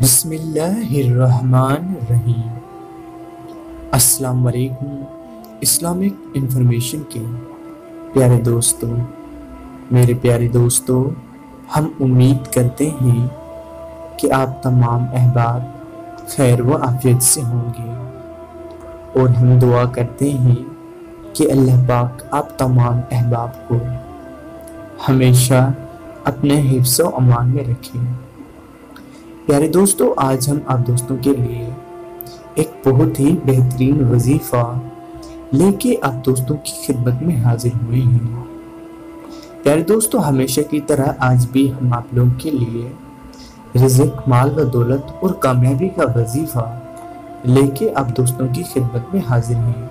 बिस्मिल्लाहिर्रहमानिर्रहीम। अस्सलाम Islamic information के प्यारे दोस्तों, मेरे प्यारे दोस्तों, हम उम्मीद करते हैं कि आप तमाम अहबाब खैर व आफियत से होंगे। और हम दुआ करते हैं कि अल्लाह पाक आप तमाम अहबाब को हमेशा अपने हिफ्स अमान में रखें। प्यारे दोस्तों, आज हम आप दोस्तों के लिए एक बहुत ही बेहतरीन वजीफ़ा लेके आप दोस्तों की खिदमत में हाजिर हुए हैं। प्यारे दोस्तों, हमेशा की तरह आज भी हम आप लोगों के लिए रिजिक, माल व दौलत और कामयाबी का वजीफ़ा लेके आप दोस्तों की खिदमत में हाजिर हैं।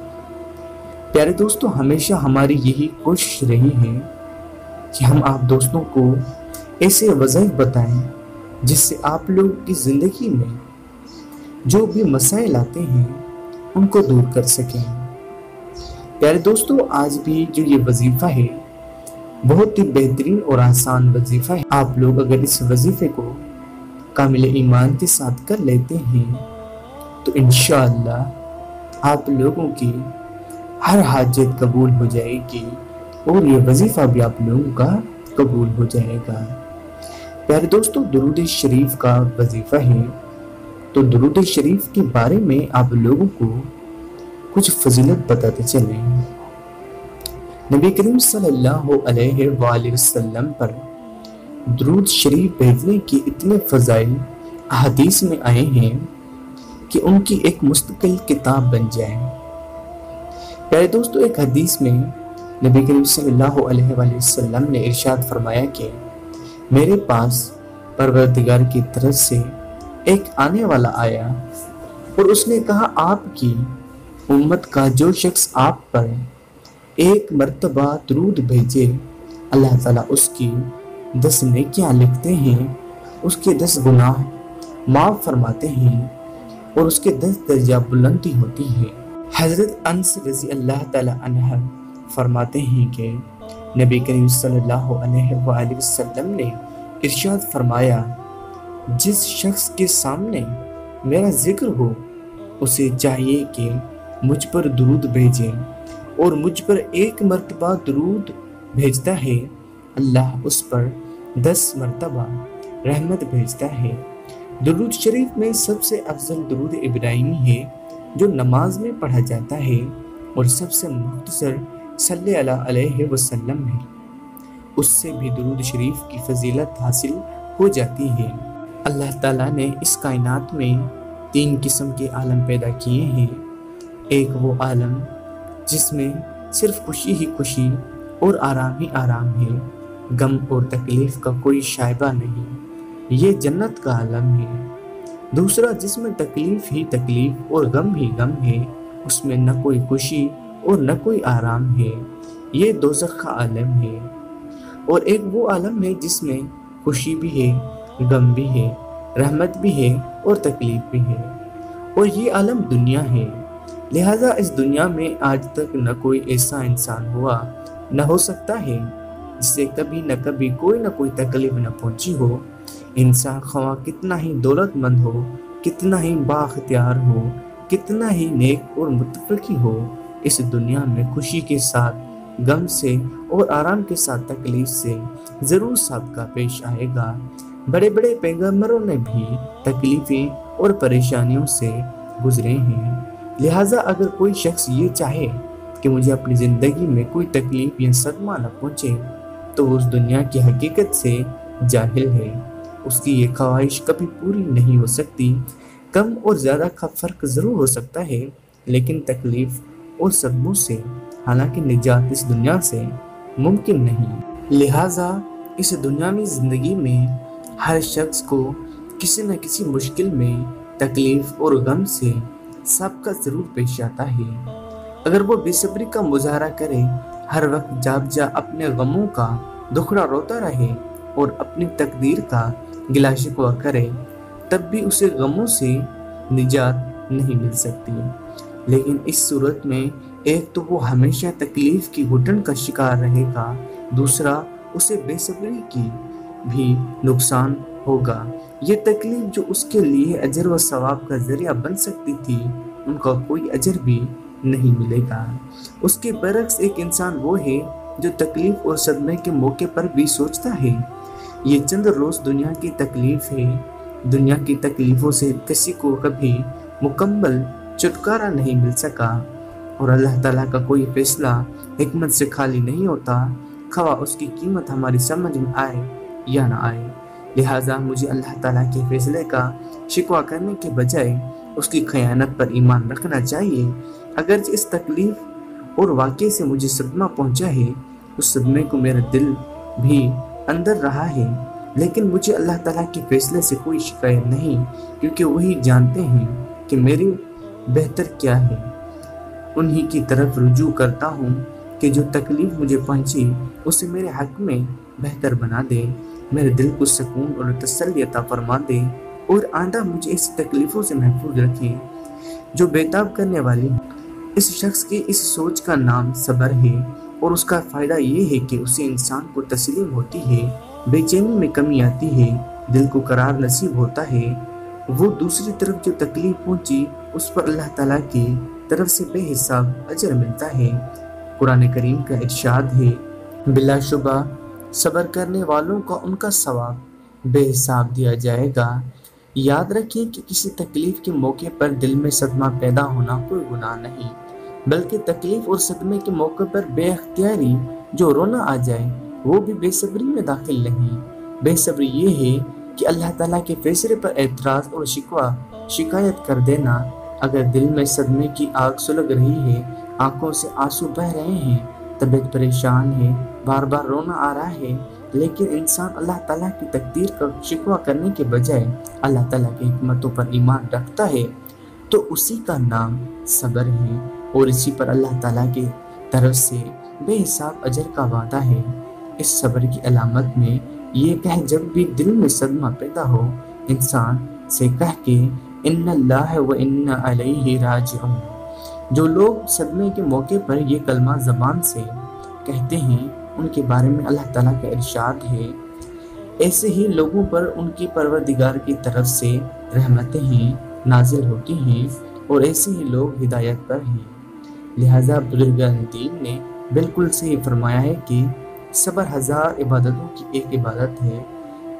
प्यारे दोस्तों, हमेशा हमारी यही कोशिश रही है कि हम आप दोस्तों को ऐसे वजह बताएँ जिससे आप लोग की ज़िंदगी में जो भी मसाइल आते हैं, उनको दूर कर सकें। प्यारे दोस्तों, आज भी जो ये वजीफ़ा है, बहुत ही बेहतरीन और आसान वजीफ़ा है। आप लोग अगर इस वजीफ़े को कामिल ईमान के साथ कर लेते हैं तो इन आप लोगों की हर हाजत कबूल हो जाएगी और ये वजीफ़ा भी आप लोगों का कबूल हो जाएगा। प्यारे दोस्तों, दरुद शरीफ का वजीफ़ा है। तो दरुद शरीफ के बारे में आप लोगों को कुछ फजीलत बताते चले। नबी करीम वसल्लम पर दरूद शरीफ भेजने के इतने फ़जाइल हदीस में आए हैं कि उनकी एक मुस्तकिल किताब बन जाए। प्यारे दोस्तों, एक हदीस में नबी करीम सल्लल्लाहु अलैहि वसल्लम ने इरशाद फरमाया कि मेरे पास परवरदिगार की तरफ़ से एक आने वाला आया और उसने कहा, आपकी उम्मत का जो शख्स आप पर एक मर्तबा दरूद भेजे, अल्लाह ताला उसकी दस नेकियाँ लिखते हैं, उसके दस गुनाह माफ़ फरमाते हैं और उसके दस दर्जा बुलंदी होती है। हज़रत अंस रज़ी अल्लाह ताला फरमाते हैं कि नबी करीम सल्लल्लाहु अलैहि वसल्लम ने इरशाद फरमाया, जिस शख्स के सामने मेरा ज़िक्र हो, उसे चाहिए कि मुझ पर दरूद भेजे और मुझ पर एक मरतबा दरूद भेजता है। अल्लाह उस पर दस मरतबा रहमत भेजता है। दरूद शरीफ में सबसे अफजल दरूद इब्राहिमी है, जो नमाज़ में पढ़ा जाता है और सबसे मुख्तसर सल्लल्लाहु वसल्लम है। उससे भी दरूद शरीफ की फजीलत हासिल हो जाती है। अल्लाह ताला ने इस कायनात में तीन किस्म के आलम पैदा किए हैं। एक वो आलम जिसमें सिर्फ़ खुशी ही खुशी और आराम ही आराम है। गम और तकलीफ़ का कोई शायबा नहीं। ये जन्नत का आलम है। दूसरा जिसमें तकलीफ़ ही तकलीफ़ और गम ही गम है, उसमें न कोई खुशी और न कोई आराम है। ये दोजख का आलम है। और एक वो आलम है जिसमें खुशी भी है, गम भी है, रहमत भी है और तकलीफ़ भी है। और ये आलम दुनिया है। लिहाजा इस दुनिया में आज तक न कोई ऐसा इंसान हुआ, न हो सकता है, जिसे कभी न कभी कोई न कोई तकलीफ़ न पहुँची हो। इंसान खवा कितना ही दौलतमंद हो, कितना ही बाख्तियार हो, कितना ही नेक और मुतफकी हो इस दुनिया में खुशी के साथ, गम से और आराम के साथ तकलीफ़ से ज़रूर सबका पेश आएगा। बड़े बड़े पैगम्बरों ने भी तकलीफ़ें और परेशानियों से गुजरे हैं। लिहाजा अगर कोई शख्स ये चाहे कि मुझे अपनी ज़िंदगी में कोई तकलीफ़ या सदमा न पहुँचे तो उस दुनिया की हकीकत से जाहिल है। उसकी ये ख्वाहिश कभी पूरी नहीं हो सकती। कम और ज़्यादा का फ़र्क ज़रूर हो सकता है, लेकिन तकलीफ़ और सदमों से, हालाँकि निजात इस दुनिया से मुमकिन नहीं। लिहाजा, इस दुनियावी ज़िंदगी में हर शख्स को किसी न किसी मुश्किल में तकलीफ़ और गम से सबका ज़रूर पेश आता है। अगर वो बेसब्री का मुजाहरा करे, हर वक्त जाब जा अपने गमों का दुखड़ा रोता रहे और अपनी तकदीर का गिला शिकवा करे, तब भी उसे गमों से निजात नहीं मिल सकती। लेकिन इस सूरत में एक तो वो हमेशा तकलीफ़ की घुटन का शिकार रहेगा, दूसरा उसे बेसब्री की भी नुकसान होगा। ये तकलीफ़ जो उसके लिए अजर व सवाब का ज़रिया बन सकती थी, उनका कोई अजर भी नहीं मिलेगा। उसके बरक्स एक इंसान वो है जो तकलीफ़ और सदमे के मौके पर भी सोचता है, ये चंद रोज दुनिया की तकलीफ़ है। दुनिया की तकलीफों से किसी को कभी मुकम्मल छुटकारा नहीं मिल सका। और अल्लाह ताला का कोई फैसला हिकमत से खाली नहीं होता। खवा उसकी कीमत हमारी समझ में आए या ना आए। लिहाजा मुझे अल्लाह ताला के फैसले का शिकवा करने के बजाय उसकी खयानत पर ईमान रखना चाहिए। अगर इस तकलीफ़ और वाक़े से मुझे सदमा पहुँचा है, उस सदमे को मेरा दिल भी अंदर रहा है। लेकिन मुझे अल्लाह ताला के फैसले से कोई शिकायत नहीं, क्योंकि वही जानते हैं कि मेरी बेहतर क्या है? उन्हीं की तरफ़ रुजू करता हूँ कि जो तकलीफ़ मुझे पहुँची, उसे मेरे हक में बेहतर बना दे, मेरे दिल को सुकून और तसलियता फरमा दे और आंदा मुझे इस तकलीफ़ों से महफूज रखे। जो बेताब करने वाली इस शख्स की इस सोच का नाम सबर है और उसका फ़ायदा ये है कि उसे इंसान को तस्लीम होती है, बेचैनी में कमी आती है, दिल को करार नसीब होता है वो दूसरी तरफ़ जो तकलीफ़ पहुँची, उस पर अल्लाह ताला की तरफ़ से बेहिसाब अजर मिलता है। कुरान करीम का इरशाद है बिलाशुबा सबर करने वालों को उनका सवाब बेहिसाब दिया जाएगा। याद रखिए कि किसी तकलीफ़ के मौके पर दिल में सदमा पैदा होना कोई गुनाह नहीं, बल्कि तकलीफ़ और सदमे के मौके पर बेख्तियारी जो रोना आ जाए, वो भी बेसब्री में दाखिल नहीं। बेसब्री ये है कि अल्लाह ताला के फैसले पर एतराज़ और शिकवा शिकायत कर देना। अगर दिल में सदमे की आग सुलग रही है, आँखों से आँसू बह रहे हैं, तबीयत परेशान है बार बार रोना आ रहा है, लेकिन इंसान अल्लाह ताला की तकदीर का शिकवा करने के बजाय अल्लाह ताला की हमतों पर ईमान रखता है तो उसी का नाम सबर है और इसी पर अल्लाह ताला की तरफ़ से बेहिसाब अजर का वादा है। इस सबर की अलामत में ये कह जब भी दिल में सदमा पैदा हो, इंसान से कह के इन्ना व इन्ना अलैहि राजिऊन. जो लोग सदमे के मौके पर ये कलमा जबान से कहते हैं, उनके बारे में अल्लाह ताला का इरशाद है। ऐसे ही लोगों पर उनकी परवरदिगार की तरफ़ से रहमतें हैं, नाजिल होती हैं, और ऐसे ही लोग हिदायत पर हैं। लिहाजा बुजुर्गीन ने बिल्कुल सही फरमाया है कि सबर हज़ार इबादतों की एक इबादत है,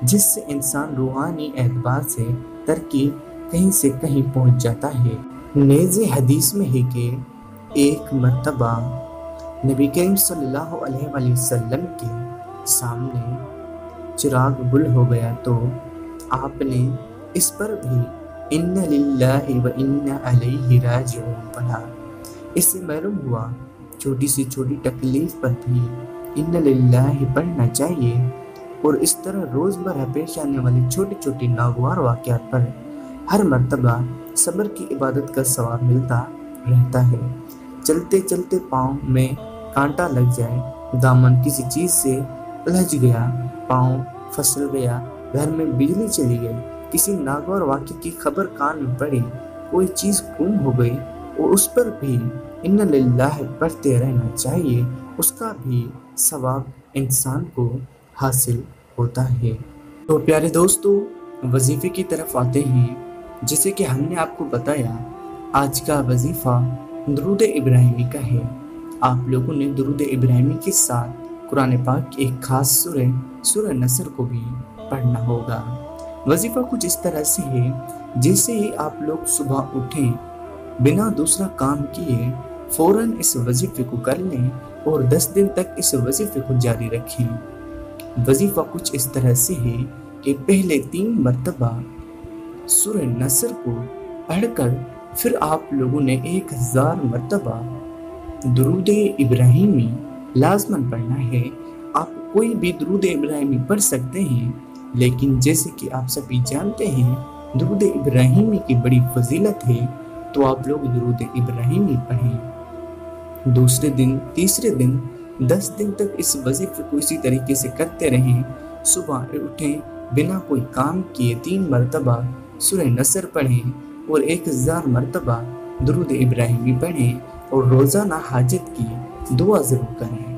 जिससे इंसान रूहानी एतबार से तरक्की कहीं से कहीं पहुँच जाता है। नेज़ हदीस में है कि एक मरतबा नबी करीम सल्लल्लाहु अलैहि वसल्लम के सामने चिराग गुल हो गया तो आपने इस पर भी इन्ना लिल्लाहि व इन्ना अलैहि राजिऊन पढ़ा। इससे मालूम हुआ, छोटी सी छोटी तकलीफ़ पर भी लिल्लाहि पढ़ना चाहिए और इस तरह रोज़मर्रा पेश आने वाली छोटी छोटी नागवार वाक़ात पर हर मरतबा सब्र की इबादत का सवाब मिलता रहता है। चलते चलते पाँव में कांटा लग जाए, दामन किसी चीज़ से उलझ गया, पाँव फ़सल गया, घर में बिजली चली गई, किसी नागवार वाक्य की खबर कान में पड़ी, कोई चीज़ गुम हो गई और उस पर भी इन पढ़ते रहना चाहिए, उसका भी सवाब इंसान को हासिल होता है। तो प्यारे दोस्तों, वजीफे की तरफ़ आते हैं, जैसे कि हमने आपको बताया, आज का वजीफ़ा दरूद इब्राहिमी का है। आप लोगों ने दरुद इब्राहिमी के साथ कुरान पाक की एक खास सुर सुर नसर को भी पढ़ना होगा। वजीफ़ा कुछ इस तरह से है, जैसे ही आप लोग सुबह उठें बिना दूसरा काम किए फ़ौरन इस वजीफे को कर लें और दस दिन तक इस वजीफे को जारी रखें। वजीफा कुछ इस तरह से है कि पहले तीन मरतबा सुर नसर को पढ़कर फिर आप लोगों ने एक हज़ार मरतबा दरूद इब्राहिमी लाजमन पढ़ना है। आप कोई भी दरूद इब्राहिमी पढ़ सकते हैं, लेकिन जैसे कि आप सभी जानते हैं, दरूद इब्राहिमी की बड़ी फजीलत है तो आप लोग दरूद इब्राहिमी पढ़ें। दूसरे दिन, तीसरे दिन, दस दिन तक इस वजीफे को इसी तरीके से करते रहें। सुबह उठें, बिना कोई काम किए तीन मरतबा सुर नसर पढ़ें और एक हज़ार मरतबा दरुद इब्राहिमी पढ़ें और रोज़ाना हाजत की दुआ ज़रूर करें।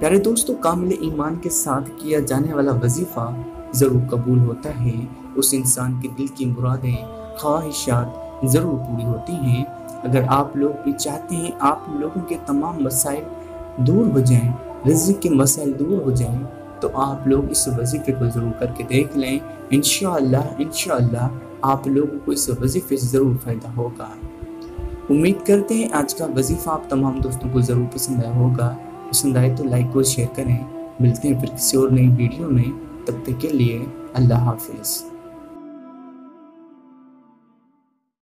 प्यारे दोस्तों, कामिल ईमान के साथ किया जाने वाला वजीफ़ा ज़रूर कबूल होता है। उस इंसान के दिल की मुरादें, ख्वाहिशात ज़रूर पूरी होती हैं। अगर आप लोग भी चाहते हैं आप लोगों के तमाम मसाइल दूर हो जाएँ, रिज्क के मसाइल दूर हो जाएँ तो आप लोग इस वजीफ़े को ज़रूर करके देख लें। इन इनशा आप लोगों को इस वजीफ़े से ज़रूर फ़ायदा होगा। उम्मीद करते हैं आज का वजीफ़ा आप तमाम दोस्तों को ज़रूर पसंद आया होगा। पसंद आए तो लाइक और शेयर करें। मिलते हैं फिर किसी और नई वीडियो में। तब तक के लिए अल्लाह हाफिज़।